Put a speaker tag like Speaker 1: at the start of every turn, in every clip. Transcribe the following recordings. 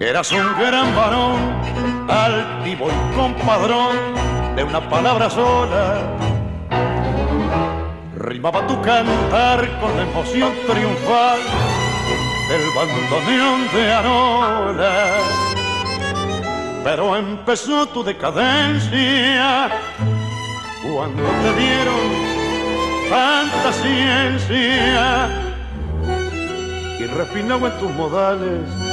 Speaker 1: Eras un gran varón, altivo y compadrón de una palabra sola. Rimaba tu cantar con la emoción triunfal del bandoneón de Anola. Pero empezó tu decadencia cuando te dieron tanta ciencia y refinado en tus modales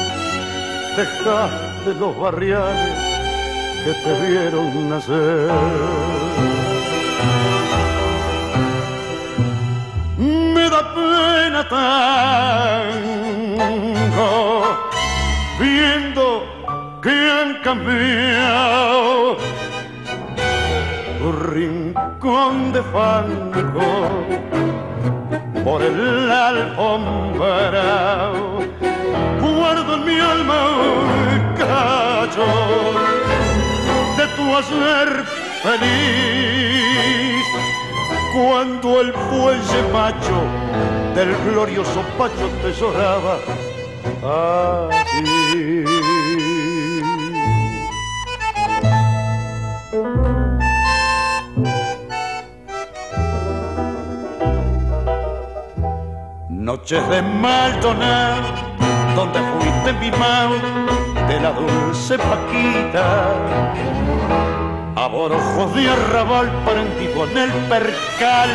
Speaker 1: dejaste los barriales que te vieron nacer. Me da pena tanto viendo que han cambiado tu rincón de fango por el alfombra guardo en mi alma cacho de tu hacer feliz cuando el fuelle macho del glorioso Pacho te lloraba así. Noches de Maldonado, donde fuiste mi de la dulce Paquita. Aborojos de arrabal prendido en el percal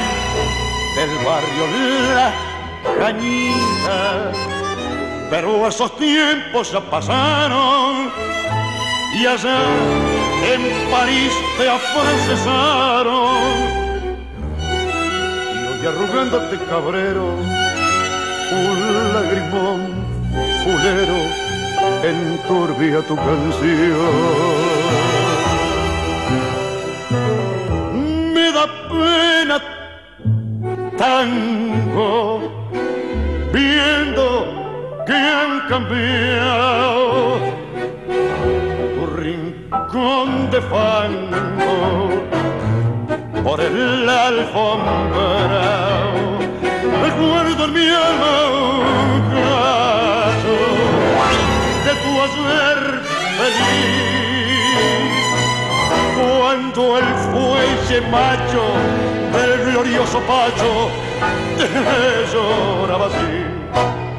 Speaker 1: del barrio La Cañita. Pero esos tiempos ya pasaron y allá en París te afrancesaron. Y hoy arrugándote cabrero un lagrimón fulero enturbia tu canción. Me da pena tango viendo que han cambiado tu rincón de fango por el alfombra recuerdo mi alma hacer feliz. Cuando el fuelle macho del glorioso Pacho te lloraba así